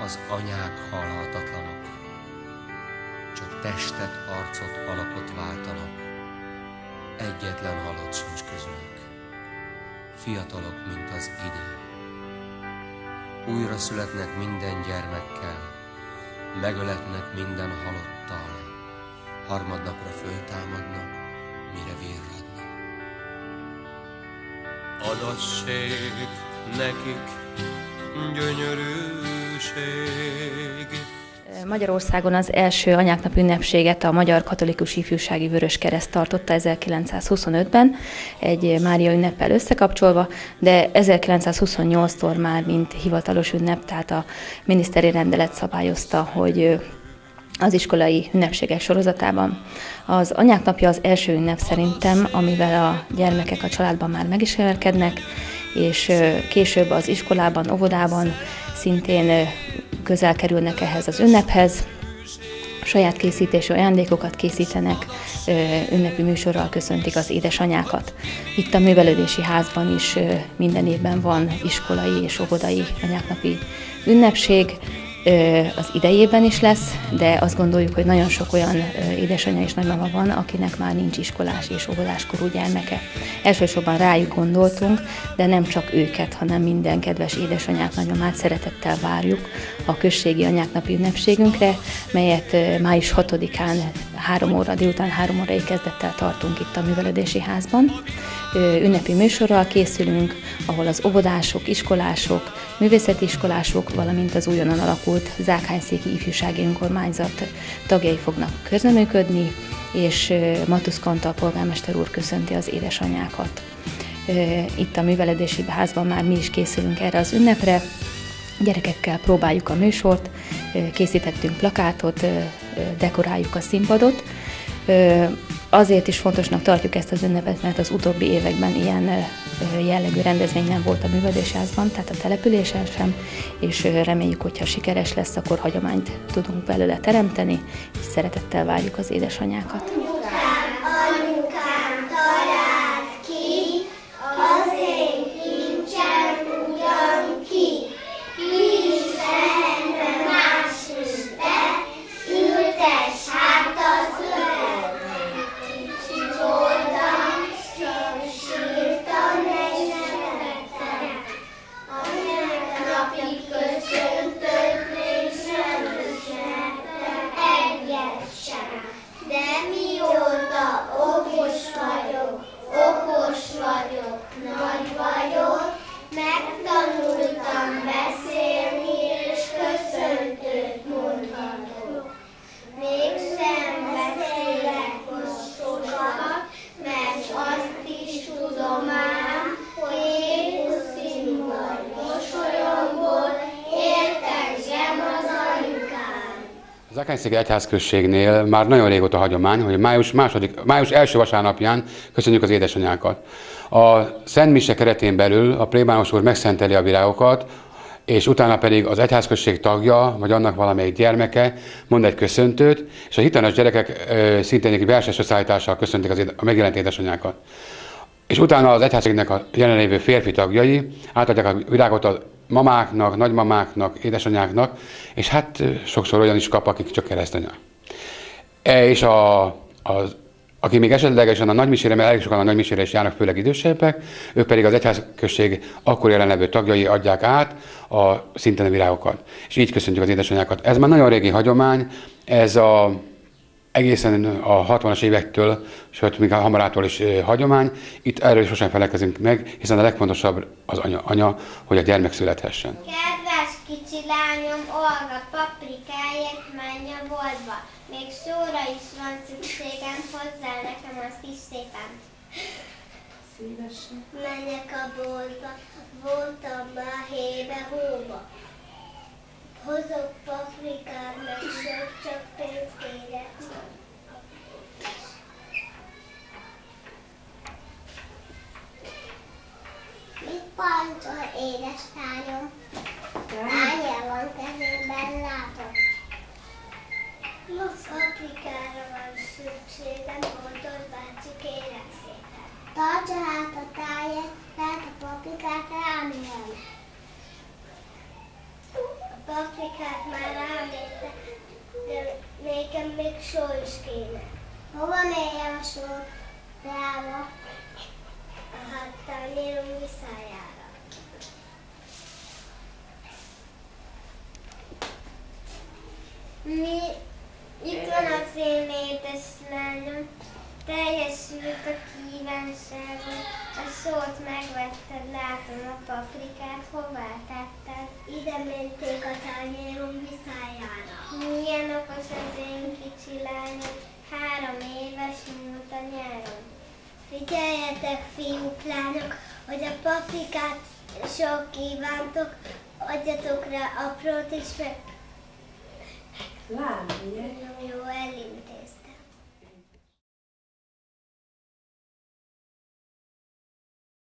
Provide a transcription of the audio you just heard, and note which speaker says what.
Speaker 1: az anyák halhatatlanok, csak testet, arcot, alakot váltanak, egyetlen halott sincs közülük, fiatalok, mint az idő. Újra születnek minden gyermekkel, megöletnek minden halottal, harmadnapra föltámadnak, mire vérradnak. Adasség nekik gyönyörűség.
Speaker 2: Magyarországon az első anyáknap ünnepséget a Magyar Katolikus Ifjúsági Vörös Kereszt tartotta 1925-ben, egy Mária ünneppel összekapcsolva, de 1928-tól már mint hivatalos ünnep, tehát a miniszteri rendelet szabályozta, hogy az iskolai ünnepségek sorozatában. Az anyák napja az első ünnep szerintem, amivel a gyermekek a családban már megismerkednek, és később az iskolában, óvodában szintén közel kerülnek ehhez az ünnephez, saját készítésű ajándékokat készítenek, ünnepi műsorral köszöntik az édesanyákat. Itt a művelődési házban is minden évben van iskolai és óvodai anyáknapi ünnepség, az idejében is lesz, de azt gondoljuk, hogy nagyon sok olyan édesanyja és nagymama van, akinek már nincs iskolás és óvodáskorú gyermeke. Elsősorban rájuk gondoltunk, de nem csak őket, hanem minden kedves édesanyát, nagymamát szeretettel várjuk a községi anyáknapi ünnepségünkre, melyet május 6-án három óra, délután három órai kezdettel tartunk itt a művelődési házban. Ünnepi műsorral készülünk, ahol az óvodások, iskolások, művészeti iskolások, valamint az újonnan alakult Zákhányszéki Ifjúsági Önkormányzat tagjai fognak közreműködni, és Matusz Kanta polgármester úr köszönti az édesanyákat. Itt a műveledési házban már mi is készülünk erre az ünnepre, gyerekekkel próbáljuk a műsort, készítettünk plakátot, dekoráljuk a színpadot. Azért is fontosnak tartjuk ezt az ünnepet, mert az utóbbi években ilyen jellegű rendezvény nem volt a művelődésházban, tehát a településen sem, és reméljük, hogyha sikeres lesz, akkor hagyományt tudunk belőle teremteni, és szeretettel várjuk az édesanyákat.
Speaker 3: Az Akányszéki Egyházközségnél már nagyon régóta hagyomány, hogy május, második, május első vasárnapján köszönjük az édesanyákat. A Szent Mise keretén belül a plébános úr megszenteli a virágokat, és utána pedig az egyházközség tagja, vagy annak valamelyik gyermeke mond egy köszöntőt, és a hiteles gyerekek ö, szintén egy verses összeállítással köszöntik az, a megjelent édesanyákat. És utána az egyházközségnek a jelenlévő férfi tagjai átadják a virágot a mamáknak, nagymamáknak, édesanyáknak, és hát sokszor olyan is kap, akik csak keresztanya. E, és a, az, aki még esetlegesen a nagymisére, mert elég sokan a nagymisére is járnak, főleg idősebbek, ők pedig az egyházközség akkor jelenlevő tagjai adják át a szinten a virágokat. És így köszöntjük az édesanyákat. Ez már nagyon régi hagyomány, ez a egészen a 60-as évektől, sőt, még a hamarától is hagyomány. Itt erről sosem felekezünk meg, hiszen a legfontosabb az anya, anya hogy a gyermek születhessen.
Speaker 4: Kedves kicsi lányom, Olga, paprikáért menj a boltba. Még sóra is van szükségem, hozzá nekem azt is szépen. Szívesen. Menjek a boltba, voltam már hébe hóba. Hozok paprikát, meg csak pénzt kérek. Mit parancsol édesányom? Tányér van kezében, látom. Most paprikára van szükségem, mondod bácsi, kérek szépen. Tartsa hát a tájét, lehet a paprikát rám jön. A paprikát már rámérte, de nekem még só is kéne. Hova mérjem a sót? Ráva. A háttányérom viszájára. Mi? Itt van az én édes lányom. Teljesült a kívánságom. A sót megvetted, látom a paprikát. Hová tetted? Ide menték a tányérom viszájára. Milyen okos az én kicsi lányom. Három éves múlt a nyáron. Figyeljetek, fiúk, lányok, hogy a paprikát sok kívántok, adjatok rá aprót is, meg
Speaker 5: Lám,
Speaker 4: jó, elintézem.